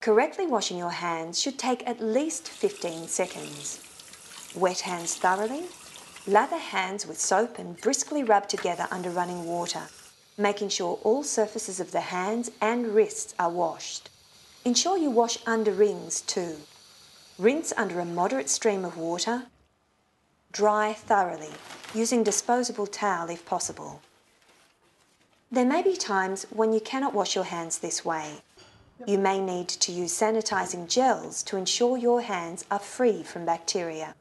Correctly washing your hands should take at least 15 seconds. Wet hands thoroughly. Lather hands with soap and briskly rub together under running water, making sure all surfaces of the hands and wrists are washed. Ensure you wash under rings too. Rinse under a moderate stream of water. Dry thoroughly, using disposable towel if possible. There may be times when you cannot wash your hands this way. You may need to use sanitising gels to ensure your hands are free from bacteria.